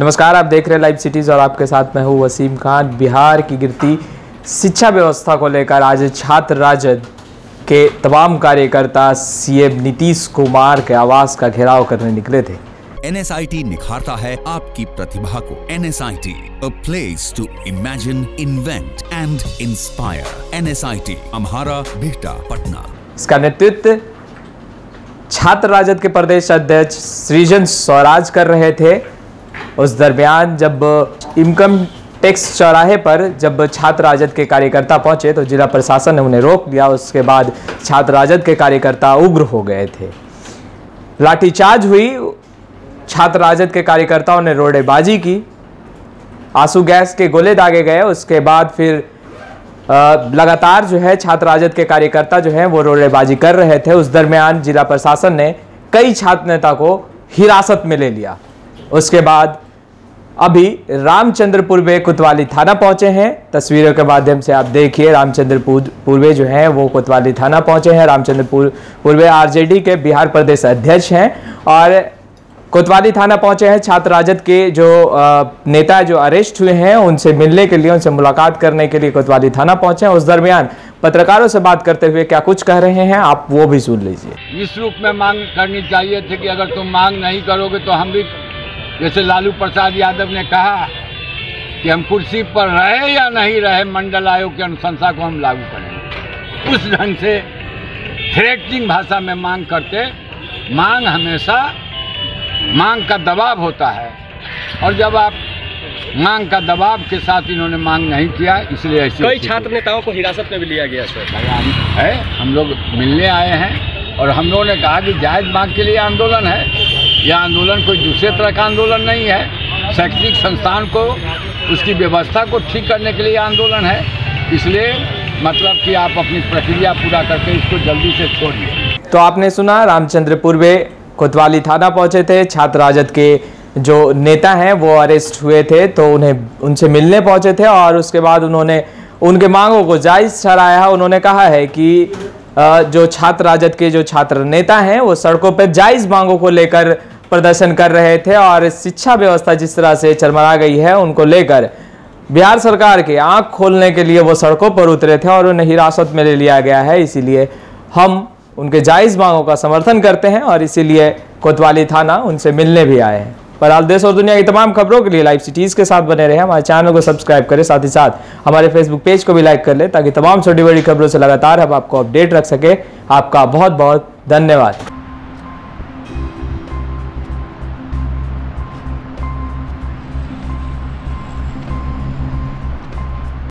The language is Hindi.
नमस्कार आप देख रहे हैं लाइव सिटीज़ और आपके साथ मैं हूँ वसीम खान। बिहार की गिरती शिक्षा व्यवस्था को लेकर आज छात्र राजद के तमाम कार्यकर्ता सीएम नीतीश कुमार के आवास का घेराव करने निकले थे। एनएसआईटी निखारता है आपकी प्रतिभा को। NSIT a place to imagine invent and inspire NSIT Amhara Bihta Patna इसका नेतृत्व छात्र राजद के प्रदेश अध्यक्ष सृजन स्वराज कर रहे थे। उस दरमियान जब इनकम टैक्स चौराहे पर जब छात्र राजद के कार्यकर्ता पहुँचे तो जिला प्रशासन ने उन्हें रोक दिया। उसके बाद छात्र राजद के कार्यकर्ता उग्र हो गए थे। लाठीचार्ज हुई। छात्र राजद के कार्यकर्ताओं ने रोडेबाजी की। आँसू गैस के गोले दागे गए। उसके बाद फिर लगातार जो है छात्र राजद के कार्यकर्ता जो है, वो रोडेबाजी कर रहे थे। उस दरमियान जिला प्रशासन ने कई छात्र नेता को हिरासत में ले लिया। उसके बाद अभी रामचंद्रपुर में कोतवाली थाना पहुँचे हैं। तस्वीरों के माध्यम से आप देखिए, रामचंद्रपुर पूर्वे जो हैं, वो कोतवाली थाना पहुँचे हैं। रामचंद्रपुर पूर्वे आरजेडी के बिहार प्रदेश अध्यक्ष हैं और कोतवाली थाना पहुँचे हैं। छात्र राजद के जो नेता जो अरेस्ट हुए हैं, उनसे मिलने के लिए, उनसे मुलाकात करने के लिए कोतवाली थाना पहुँचे हैं। उस दरमियान पत्रकारों से बात करते हुए क्या कुछ कह रहे हैं, आप वो भी सुन लीजिए। इस रूप में मांग करनी चाहिए थी कि अगर तुम मांग नहीं करोगे तो हम भी जैसे लालू प्रसाद यादव ने कहा कि हम कुर्सी पर रहे या नहीं रहे मंडल आयोग की अनुशंसा को हम लागू करेंगे। उस ढंग से थ्रेटनिंग भाषा में मांग करते मांग हमेशा मांग का दबाव होता है। और जब आप मांग का दबाव के साथ इन्होंने मांग नहीं किया इसलिए ऐसी कई छात्र नेताओं को हिरासत में भी लिया गया सर। है हम लोग मिलने आए हैं और हम लोगों ने कहा कि जायज़ मांग के लिए आंदोलन है। यह आंदोलन कोई दूसरे तरह का आंदोलन नहीं है। शैक्षणिक संस्थान को, उसकी व्यवस्था को ठीक करने के लिए आंदोलन है। इसलिए मतलब कि आप अपनी प्रक्रिया पूरा करके इसको जल्दी से छोड़िए। तो आपने सुना, रामचंद्र पूर्वे कोतवाली थाना पहुँचे थे। छात्र राजद के जो नेता हैं, वो अरेस्ट हुए थे तो उन्हें, उनसे मिलने पहुँचे थे और उसके बाद उन्होंने, उनके मांगों को जायज़ ठहराया उन्होंने कहा है कि जो छात्र, राजद के जो छात्र नेता हैं, वो सड़कों पर जायज़ मांगों को लेकर प्रदर्शन कर रहे थे और शिक्षा व्यवस्था जिस तरह से चरमरा गई है, उनको लेकर बिहार सरकार के आँख खोलने के लिए वो सड़कों पर उतरे थे और उन्हें हिरासत में ले लिया गया है। इसीलिए हम उनके जायज़ मांगों का समर्थन करते हैं और इसीलिए कोतवाली थाना उनसे मिलने भी आए हैं। पर हाल देश और दुनिया की तमाम खबरों के लिए लाइव सिटीज़ के साथ बने रहे। हमारे चैनल को सब्सक्राइब करें, साथ ही साथ हमारे फेसबुक पेज को भी लाइक कर ले ताकि तमाम छोटी बड़ी खबरों से लगातार हम आपको अपडेट रख सके। आपका बहुत बहुत धन्यवाद।